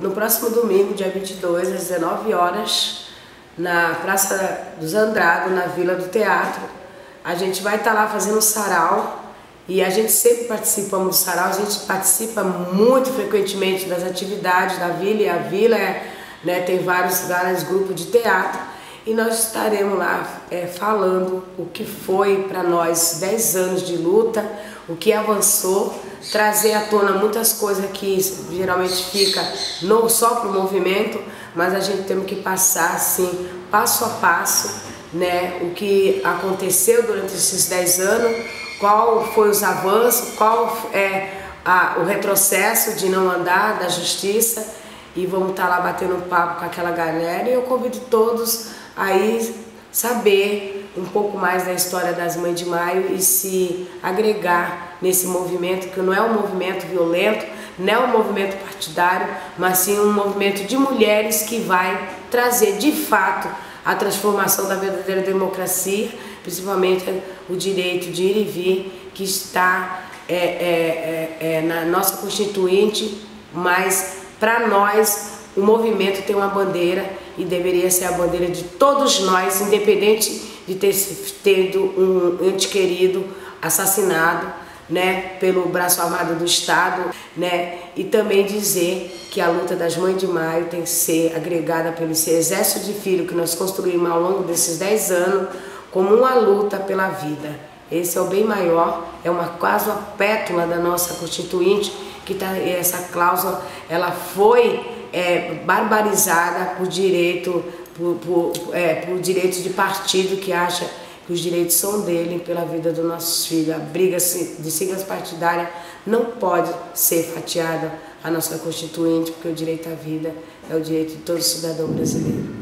No próximo domingo, dia 22, às 19 horas, na Praça dos Andrados, na Vila do Teatro, a gente vai estar lá fazendo sarau e a gente sempre participamos do sarau, a gente participa muito frequentemente das atividades da vila e a vila é, né, tem vários, vários grupos de teatro e nós estaremos lá é, falando o que foi para nós 10 anos de luta, o que avançou, trazer à tona muitas coisas que geralmente fica não só para o movimento, mas a gente tem que passar assim, passo a passo, né, o que aconteceu durante esses 10 anos, qual foi os avanços, qual é a, o retrocesso de não andar da justiça e vamos estar lá batendo papo com aquela galera. E eu convido todos aí saber um pouco mais da história das Mães de Maio e se agregar nesse movimento, que não é um movimento violento, não é um movimento partidário, mas sim um movimento de mulheres que vai trazer de fato a transformação da verdadeira democracia, principalmente o direito de ir e vir, que está é, é, é, é na nossa Constituinte, mas para nós o movimento tem uma bandeira e deveria ser a bandeira de todos nós, independente de ter tido um ente querido assassinado, né, pelo braço armado do Estado, né, e também dizer que a luta das Mães de Maio tem que ser agregada pelo esse exército de filho que nós construímos ao longo desses 10 anos como uma luta pela vida. Esse é o bem maior, é uma quase uma pétula da nossa constituinte que tá, essa cláusula ela foi é, barbarizada por direito, por, por, é, por direitos de partido que acha que os direitos são dele pela vida dos nossos filhos. A briga de siglas partidárias não pode ser fatiada a nossa Constituinte, porque o direito à vida é o direito de todo cidadão brasileiro.